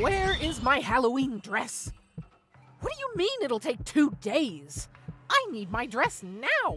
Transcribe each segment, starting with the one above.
Where is my Halloween dress? What do you mean it'll take two days? I need my dress now!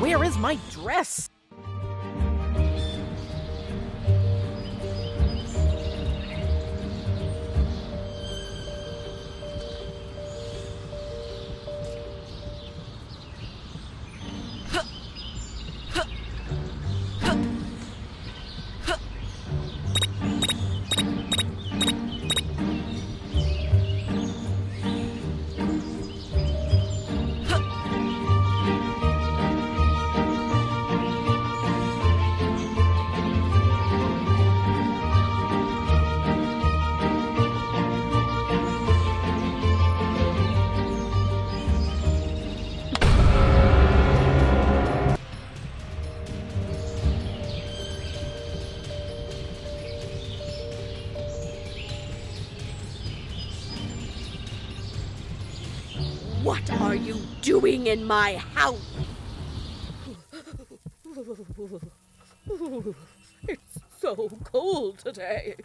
Where is my dress? Doing in my house? It's so cold today.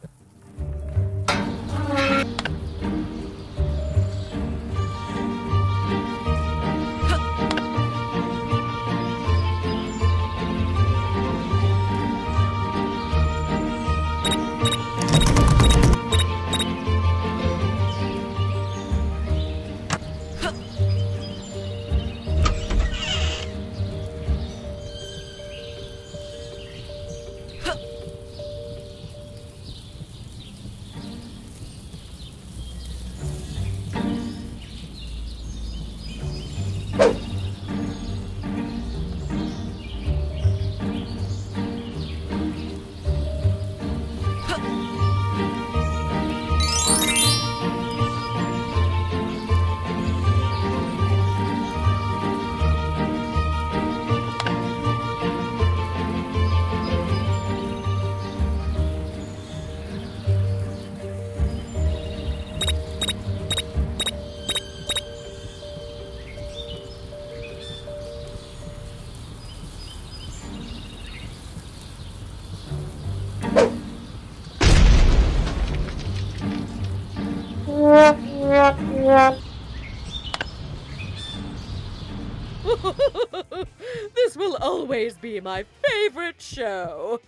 Be my favorite show.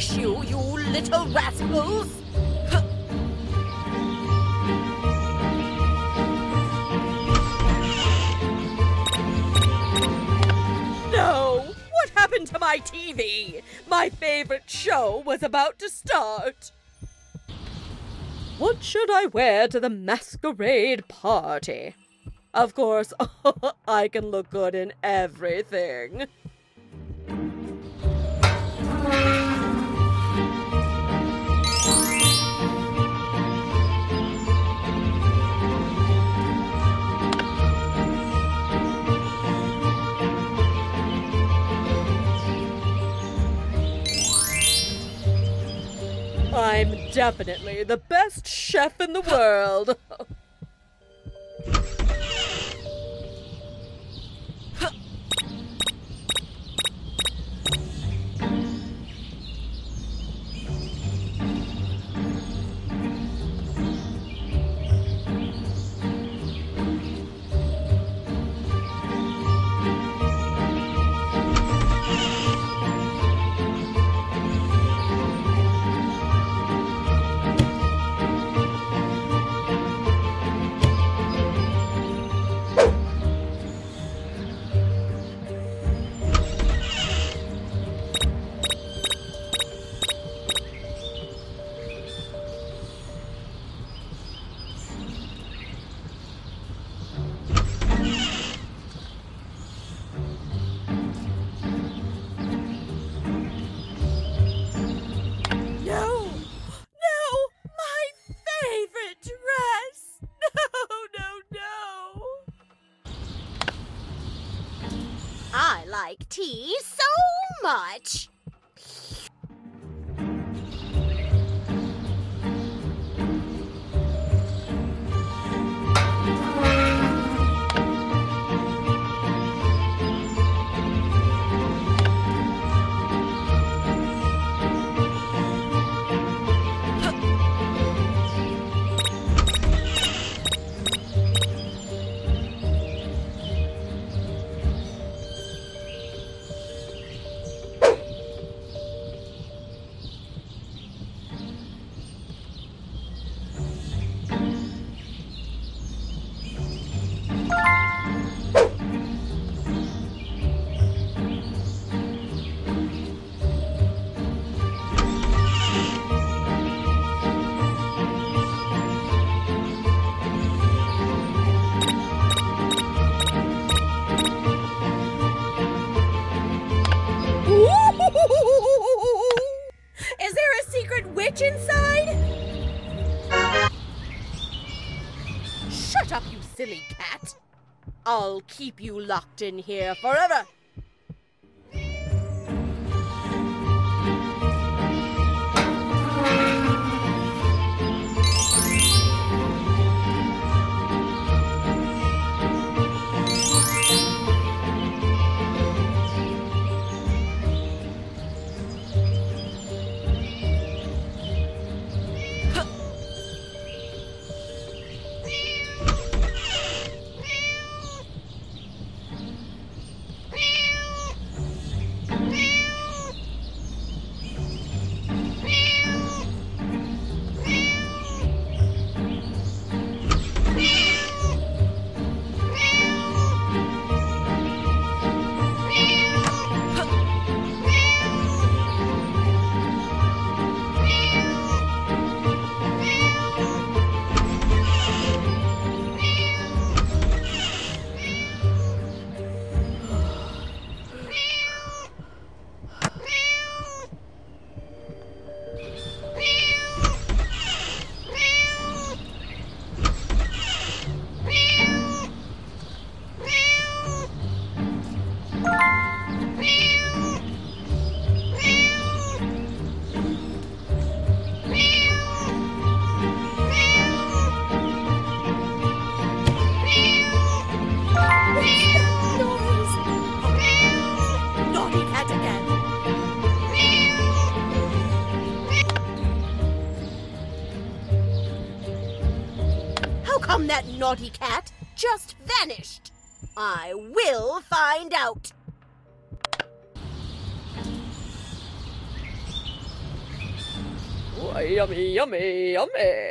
Punish you, you little rascals! No! What happened to my TV? My favorite show was about to start. What should I wear to the masquerade party? Of course, I can look good in everything. Definitely the best chef in the world. Tea I'll keep you locked in here forever. Yummy, yummy,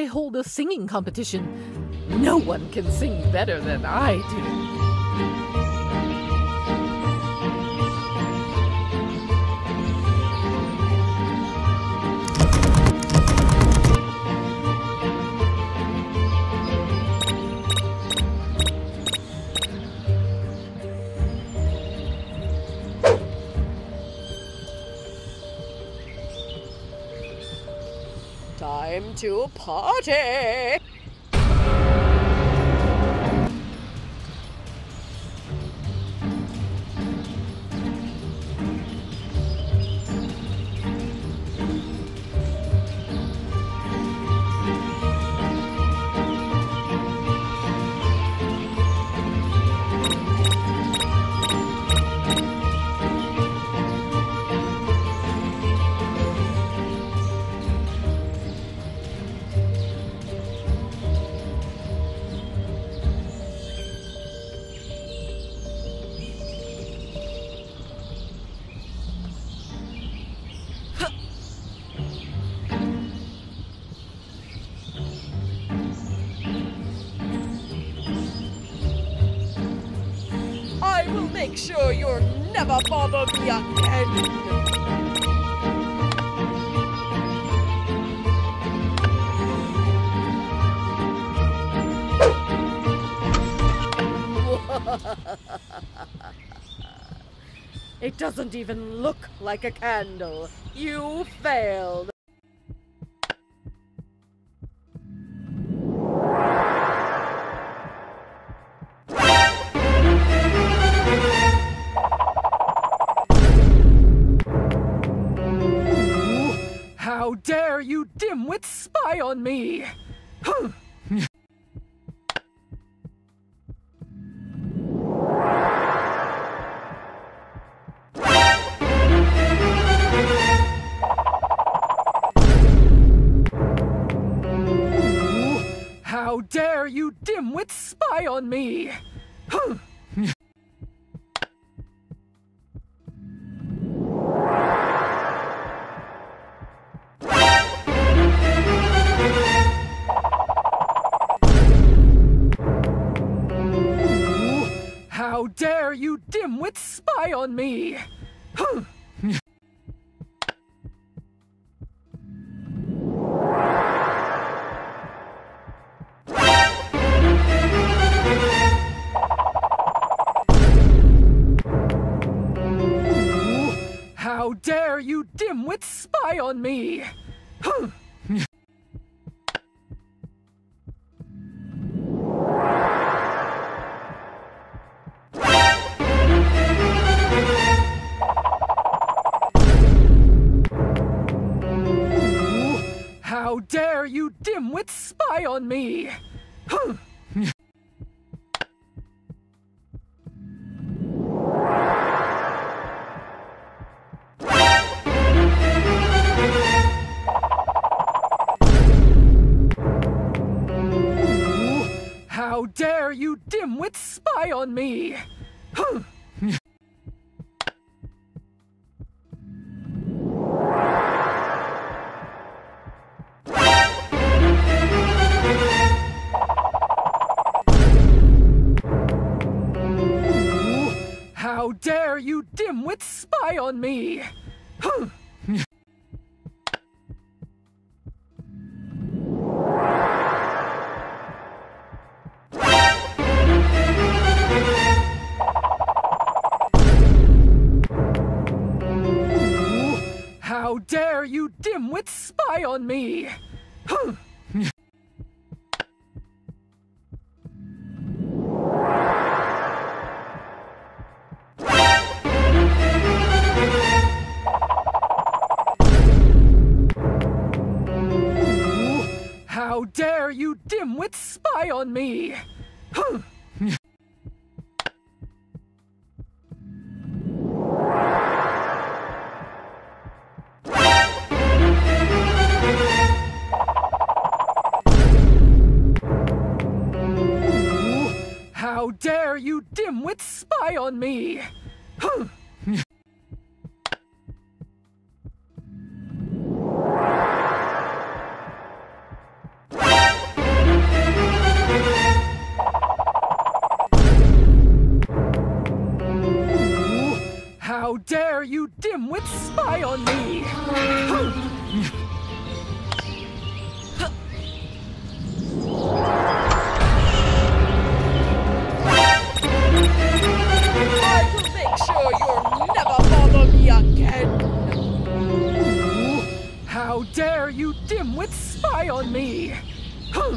Why hold a singing competition? No one can sing better than I do. To party! Make sure you'll never bother me again. It doesn't even look like a candle. You failed. telling me. Dimwits spy on me! You dimwits spy on me! How dare you dimwits spy on me! Dare you dimwits spy on me! Dare you dimwit spy on me! Huh.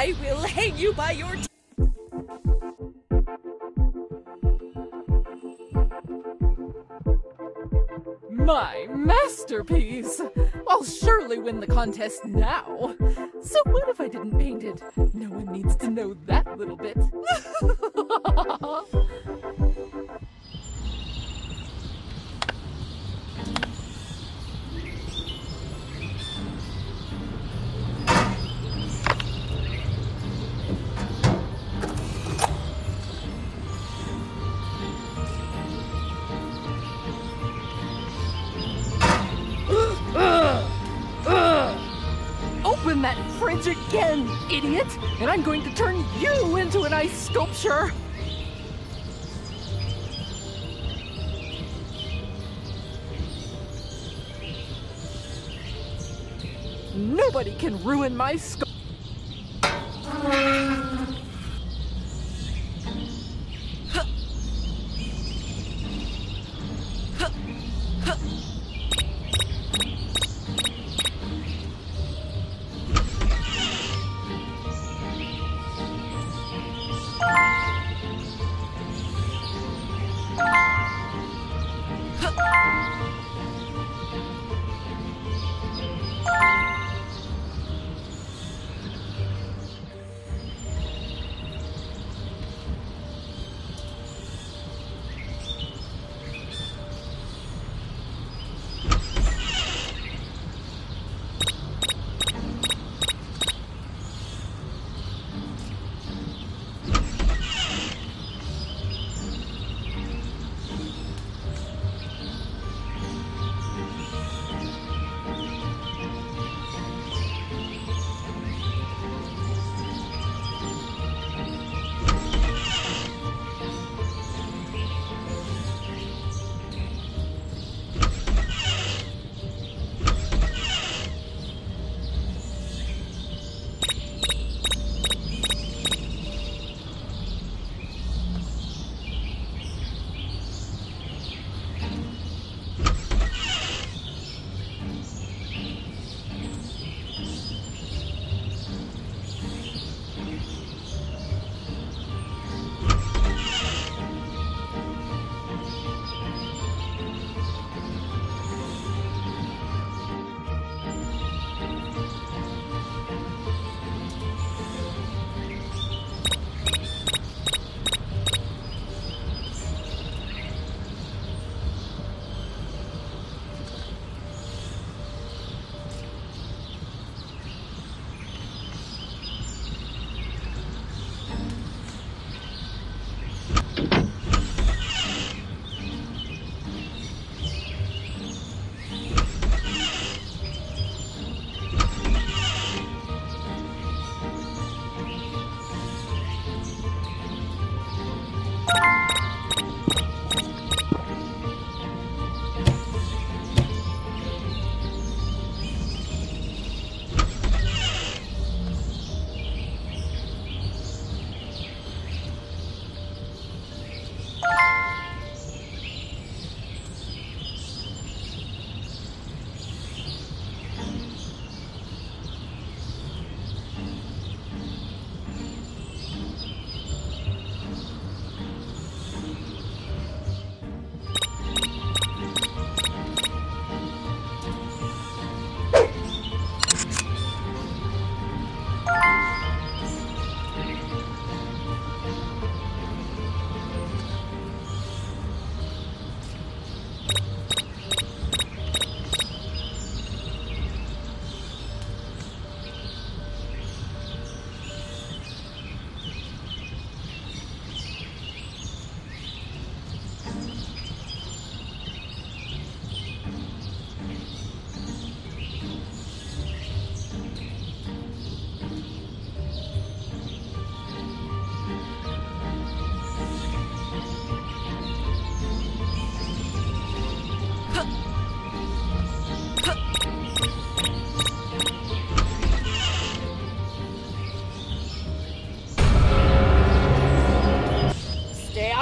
I will hang you by your t- My masterpiece! I'll surely win the contest now. So what if I didn't paint it? No one needs to know that little bit. again, idiot! And I'm going to turn you into an ice sculpture! Nobody can ruin my sculpture!